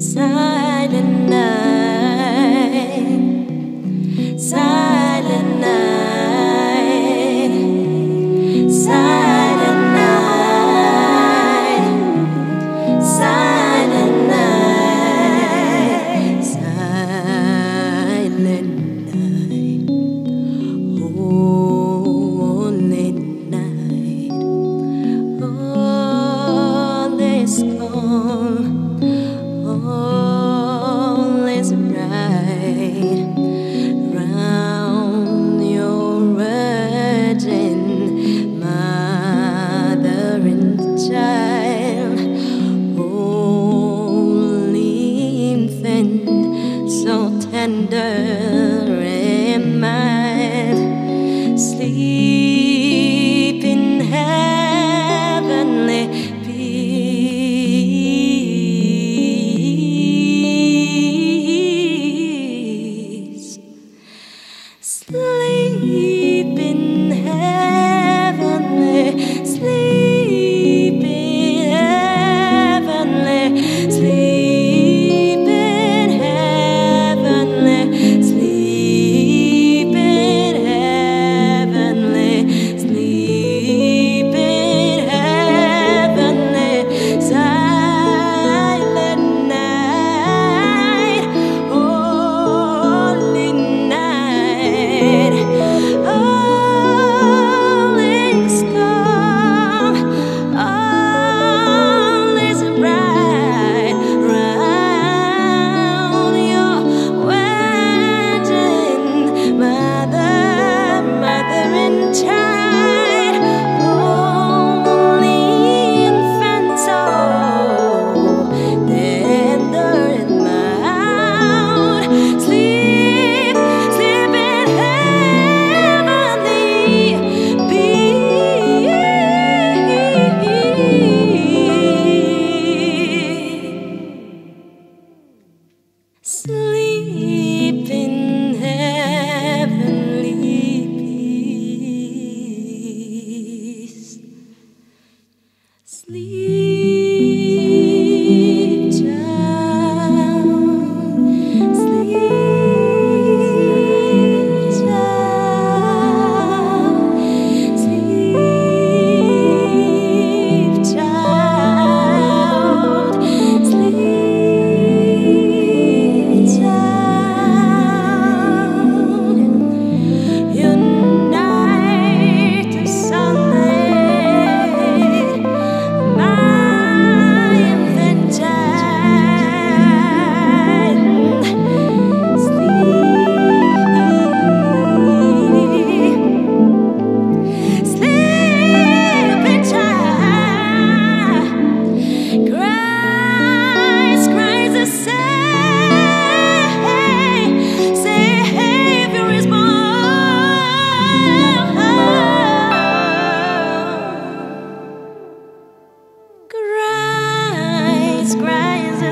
Silent night, silent night, silent night, silent night, silent night, holy night, all is. sleep.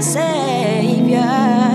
Savior.